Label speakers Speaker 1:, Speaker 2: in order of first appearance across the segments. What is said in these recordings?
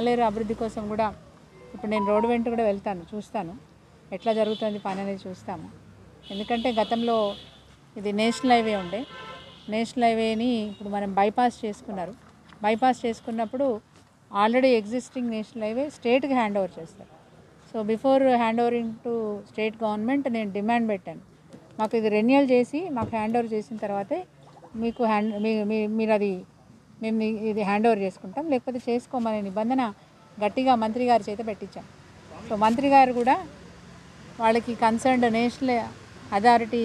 Speaker 1: ఆలేరు అభివృద్ధి కోసం కూడా ఇప్పుడు నేను రోడ్డు వెంట కూడా వెళ్తాను చూస్తాను. ఎట్లా జరుగుతుంది పని అనేది చూస్తాము. ఎందుకంటే గతంలో ఇది నేషనల్ హైవే ఉండే. నేషనల్ హైవేని ఇప్పుడు మనం బైపాస్ చేసుకున్నారు. బైపాస్ చేసుకున్నప్పుడు ఆల్రెడీ ఎగ్జిస్టింగ్ నేషనల్ హైవే స్టేట్కి హ్యాండ్ ఓవర్ చేస్తారు. So before hand overing to state government నేను డిమాండ్ పెట్టాను. మాకు ఇది రెన్యువల్ చేసి మాకు హ్యాండ్ ఓవర్ చేసిన తర్వాతే మీకు హ్యాండ్ మీ మీ- మీరు అది మేము ఇది హ్యాండ్ ఓవర్ చేసుకుంటాం. లేకపోతే చేసుకోమనే నిబంధన గట్టిగా మంత్రి గారి చేత పెట్టించాం. సో మంత్రి గారు కూడా వాళ్ళకి కన్సర్న్డ్ నేషనల్ అథారిటీ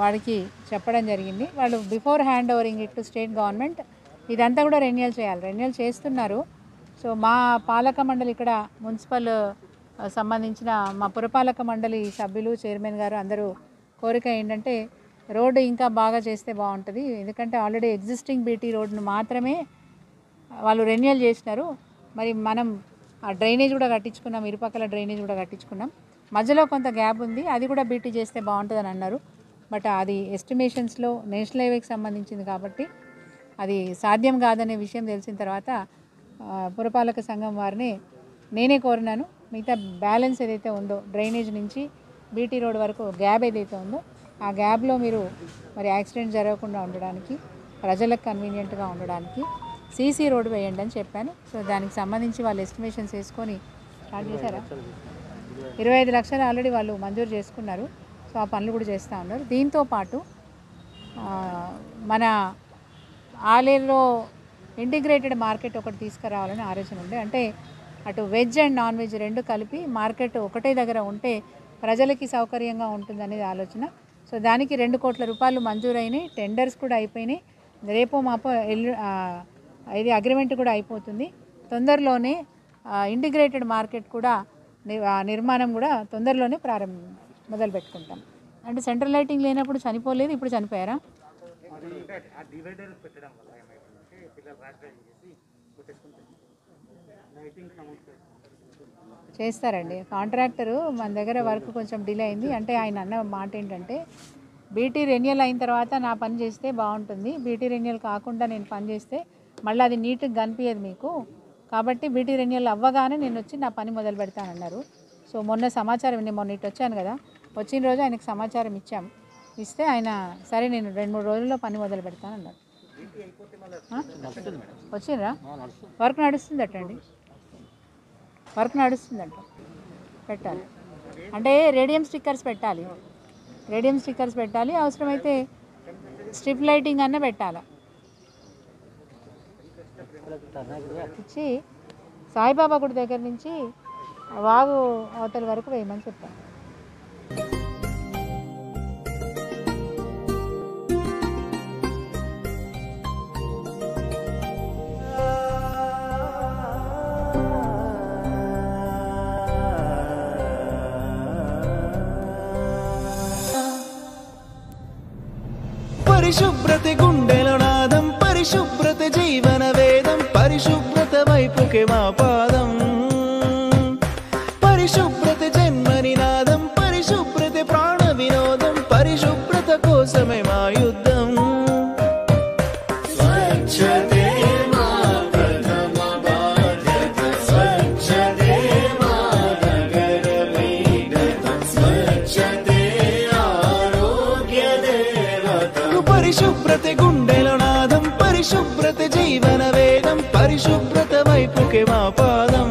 Speaker 1: వాడికి చెప్పడం జరిగింది. వాళ్ళు before hand overing it to state government ఇదంతా కూడా రెన్యువల్ చేయాలి. రెన్యువల్ చేస్తున్నారు. సో మా పాలక మండలి ఇక్కడ మున్సిపల్ సంబంధించిన మా పురపాలక మండలి సభ్యులు చైర్మన్ గారు అందరూ కోరిక ఏంటంటే రోడ్డు ఇంకా బాగా చేస్తే బాగుంటుంది. ఎందుకంటే ఆల్రెడీ ఎగ్జిస్టింగ్ బీటీ రోడ్ను మాత్రమే వాళ్ళు రెన్యువల్ చేసినారు. మరి మనం ఆ డ్రైనేజ్ కూడా కట్టించుకున్నాం ఇరుపక్కల డ్రైనేజ్ కూడా కట్టించుకున్నాం. మధ్యలో కొంత గ్యాప్ ఉంది అది కూడా బీటీ చేస్తే బాగుంటుందని అన్నారు. బట్ అది ఎస్టిమేషన్స్లో నేషనల్ హైవేకి సంబంధించింది కాబట్టి అది సాధ్యం కాదనే విషయం తెలిసిన తర్వాత పురపాలక సంఘం వారిని నేనే కోరినాను. మిగతా బ్యాలెన్స్ ఏదైతే ఉందో డ్రైనేజ్ నుంచి బీటీ రోడ్ వరకు గ్యాప్ ఏదైతే ఉందో ఆ గ్యాప్లో మీరు మరి యాక్సిడెంట్ జరగకుండా ఉండడానికి ప్రజలకు కన్వీనియంట్గా ఉండడానికి సీసీ రోడ్ వేయండి అని చెప్పాను. సో దానికి సంబంధించి వాళ్ళు ఎస్టిమేషన్స్ వేసుకొని స్టార్ట్ చేశారా? ఇరవై ఐదు లక్షలు ఆల్రెడీ వాళ్ళు మంజూరు చేసుకున్నారు. సో ఆ పనులు కూడా చేస్తూ ఉన్నారు. దీంతో పాటు మన ఆలేరులో ఇంటిగ్రేటెడ్ మార్కెట్ ఒకటి తీసుకురావాలని ఆలోచన ఉంది. అంటే అటు వెజ్ అండ్ నాన్ వెజ్ రెండు కలిపి మార్కెట్ ఒకటే దగ్గర ఉంటే ప్రజలకి సౌకర్యంగా ఉంటుందనేది ఆలోచన. సో దానికి రెండు కోట్ల రూపాయలు మంజూరైనాయి టెండర్స్ కూడా అయిపోయినాయి. రేపో మాపో ఎల్లు ఇది అగ్రిమెంట్ కూడా అయిపోతుంది. తొందరలోనే ఇంటిగ్రేటెడ్ మార్కెట్ కూడా నిర్మాణం కూడా తొందరలోనే ప్రారంభం మొదలు పెట్టుకుంటాం. అంటే సెంట్రల్ లైటింగ్ లేనప్పుడు చనిపోలేదు ఇప్పుడు చనిపోయారా?
Speaker 2: పెట్టడం
Speaker 1: చేస్తారండి. కాంట్రాక్టరు మన దగ్గర వర్క్ కొంచెం డిలే అయింది. అంటే ఆయన అన్న మాట ఏంటంటే బీటీ రెన్యువల్ అయిన తర్వాత నా పని చేస్తే బాగుంటుంది. బీటీ రెన్యువల్ కాకుండా నేను పని చేస్తే మళ్ళీ అది నీట్గా కనిపించదు మీకు. కాబట్టి బీటీ రెన్యువల్ అవ్వగానే నేను వచ్చి నా పని మొదలు పెడతానన్నారు. సో మొన్న సమాచారం నేను మొన్న ఇటు వచ్చాను కదా. వచ్చిన రోజు ఆయనకు సమాచారం ఇచ్చాం. ఇస్తే ఆయన సరే నేను రెండు మూడు రోజుల్లో పని మొదలు పెడతానన్నారు? వచ్చిండ్రా? వర్క్ నడుస్తుందట అండి వర్క్ నడుస్తుందంట. పెట్టాలి. అంటే రేడియం స్టిక్కర్స్ పెట్టాలి. రేడియం స్టిక్కర్స్ పెట్టాలి. అవసరమైతే స్ట్రిప్ లైటింగ్ అన్న పెట్టాలి. ఇచ్చి సాయిబాబా గుడి దగ్గర నుంచి వాగు అవతల వరకు వేయమని చెప్పాను
Speaker 3: పరిశుభ్రత గుండెల నాదం పరిశుభ్రత జీవన వేదం పరిశుభ్రత వైపుకే మా పాదం. పరిశుభ్రత జన్మ నినాదం పరిశుభ్రత ప్రాణ వినోదం పరిశుభ్రత కోసమే పరిశుభ్రత గుండెలో నాదం పరిశుభ్రత జీవన వేదం పరిశుభ్రత వైపుకే మా పాదం.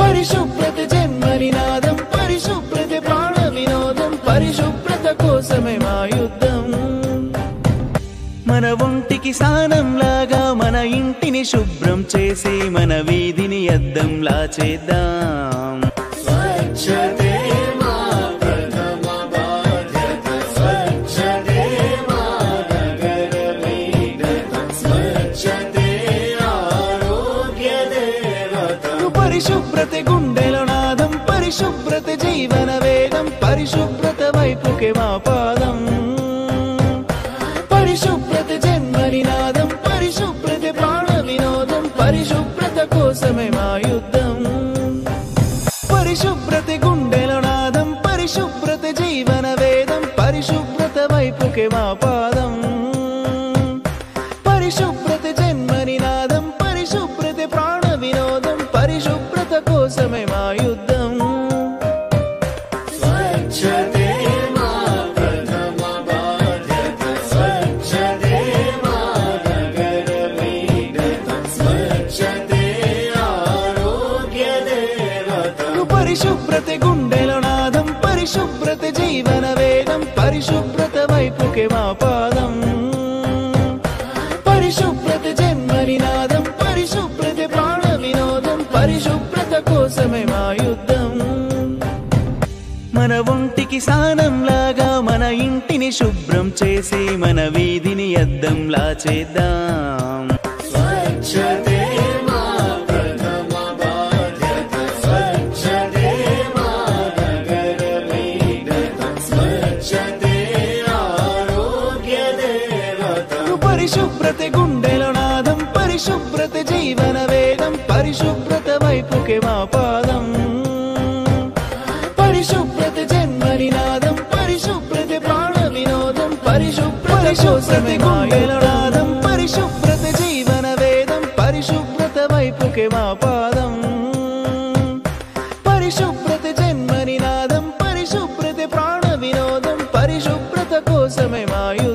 Speaker 3: పరిశుభ్రత జన్మని నాదం పరిశుభ్రత ప్రాణ వినోదం పరిశుభ్రత కోసమే మా యుద్ధం. మన ఒంటికి సానం లాగా మన ఇంటిని శుభ్రం చేసి మన వీధిని అద్దంలా చేద్దాం. పరిశుభ్రత వైపుకే మా పాదం. పరిశుభ్రత జన్మని నాదం పరిశుభ్రత ప్రాణ వినోదం పరిశుభ్రత కోసమే మా యుద్ధం. పరిశుభ్రత గుండెల నాదం పరిశుభ్రత జీవన వేదం పరిశుభ్రత వైపుకే మా పాదం. పరిశుభ్రత గుండెలో నాదం పరిశుభ్రత జీవన వేదం పరిశుభ్రత వైపుకే మా పాదం. పరిశుభ్రత జన్మని నాదం పరిశుభ్రత ప్రాణ వినోదం పరిశుభ్రత కోసమే మా యుద్ధం. మన ఒంటికి సానం లాగా మన ఇంటిని శుభ్రం చేసి మన వీధిని అద్దంలా చేద్దాం. పాదం. పరిశుభ్రత జన్మ నినాదం పరిశుభ్రత ప్రాణ వినోదం పరిశుభ్రత కోసమే గుండెలో పరిశుభ్రత జీవన వేదం పరిశుభ్రత వైపుకే మా పాదం. పరిశుభ్రత జన్మ నినాదం పరిశుభ్రత ప్రాణ వినోదం పరిశుభ్రత కోసమే మాయు